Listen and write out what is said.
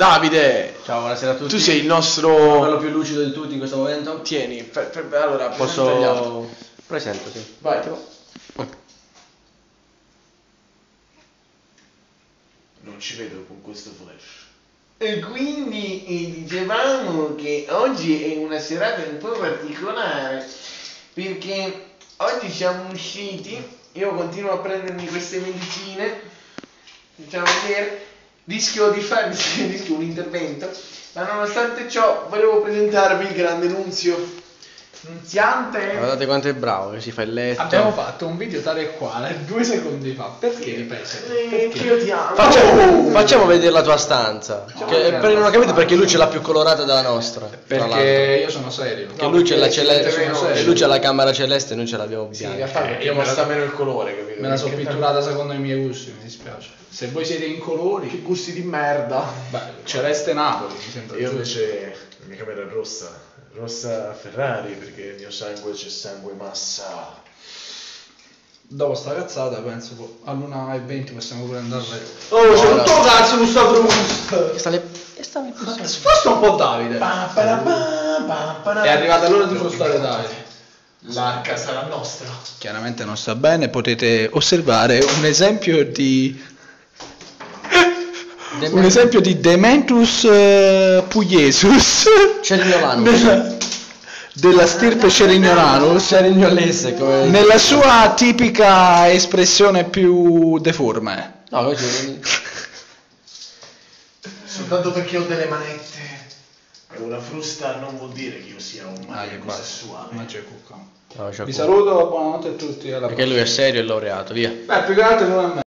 Davide, Ciao, buonasera a tutti. tu sei il quello nostro... più lucido di tutti in questo momento. Tieni, per- per- allora. Posso... Presento, sì. Vai. Non ci vedo con questo flash. E quindi eh, dicevamo che oggi è una serata un po' particolare perché oggi siamo usciti, io continuo a prendermi queste medicine, diciamo che rischio di fare rischio un intervento, ma nonostante ciò volevo presentarvi il grande Nunzio. Nunziante? Guardate quanto è bravo che si fa il letto. Abbiamo fatto un video tale e quale due secondi fa. Perché ripetere? Eh, Perché? io ti amo. Facciamo, facciamo vedere la tua stanza. Che, per, non ho capito perché lui ce l'ha più colorata della nostra. tra l'altro. Perché io sono serio. Che lui c'è la, perché celeste, e lui c'ha la camera celeste e noi ce l'abbiamo Sì, in bianca. realtà perché io me la- mostra meno il colore, capito? Me la sono Perché pitturata secondo i miei gusti, mi dispiace. Se voi siete in Che colori, gusti di merda. beh, Celeste Napoli, mi sembra Io giusto. invece la mia camera è rossa, rossa Ferrari perché il mio sangue c'è sangue massa. Dopo sta cazzata penso po- all'una e 20 possiamo pure andare. Oh, c'è Guarda. tutto cazzo con sta le... le Sposta un po' Davide. Pa, pa, pa, pa, È arrivata l'ora di frustare Davide. L'arca sarà nostra. Chiaramente non sta bene, potete osservare un esempio di un esempio di Dementus eh, pugliesus Cerignolanus. della, della stirpe Cerignolanus Cerignolese come... nella sua tipica espressione più deforme. No, così... Soltanto perché ho delle manette. E una frusta non vuol dire che io sia un Ah, maniaco sessuale. Ma c'è cucca. No, Vi saluto, buonanotte a tutti. Alla Perché lui è serio e laureato, via. Beh, più che altro non è me.